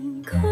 天空。